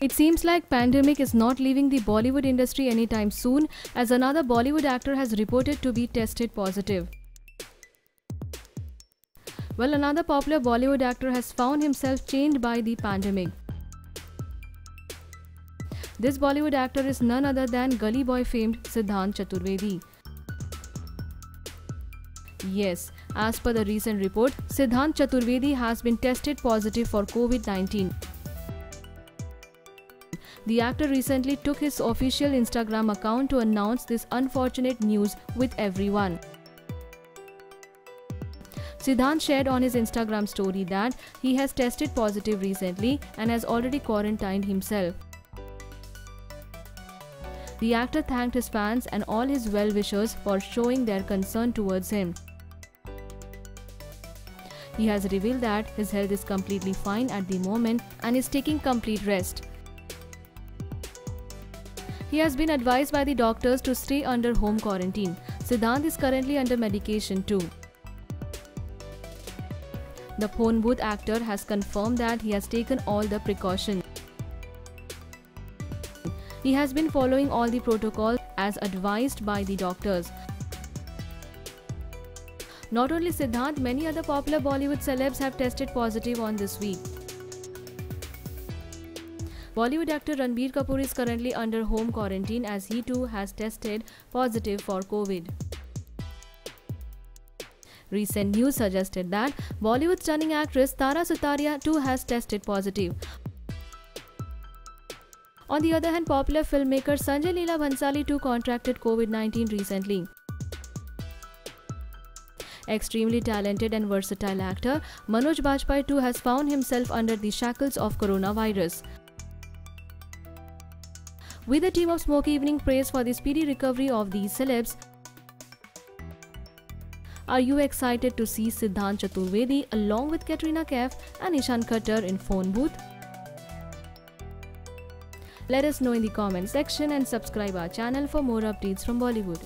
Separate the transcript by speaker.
Speaker 1: It seems like pandemic is not leaving the Bollywood industry anytime soon as another Bollywood actor has reported to be tested positive. Well, another popular Bollywood actor has found himself chained by the pandemic. This Bollywood actor is none other than Gully Boy famed Siddhant Chaturvedi. Yes, as per the recent report, Siddhant Chaturvedi has been tested positive for COVID 19. The actor recently took his official Instagram account to announce this unfortunate news with everyone. Siddhant shared on his Instagram story that he has tested positive recently and has already quarantined himself. The actor thanked his fans and all his well wishers for showing their concern towards him. He has revealed that his health is completely fine at the moment and is taking complete rest. He has been advised by the doctors to stay under home quarantine. Siddhant is currently under medication too. The Phone Bhoot actor has confirmed that he has taken all the precautions. He has been following all the protocols as advised by the doctors. Not only Siddhant, many other popular Bollywood celebs have tested positive on this week. Bollywood actor Ranbir Kapoor is currently under home quarantine as he too has tested positive for COVID. Recent news suggested that Bollywood stunning actress Tara Sutaria too has tested positive. On the other hand, popular filmmaker Sanjay Leela Bhansali too contracted COVID-19 recently. Extremely talented and versatile actor Manoj Bajpayee too has found himself under the shackles of coronavirus. We a team of Smoky Evening prays for the speedy recovery of these celebs. Are you excited to see Siddhant Chaturvedi along with Katrina Kaif and Ishaan Khatter in Phone Bhoot? Let us know in the comment section and subscribe our channel for more updates from Bollywood.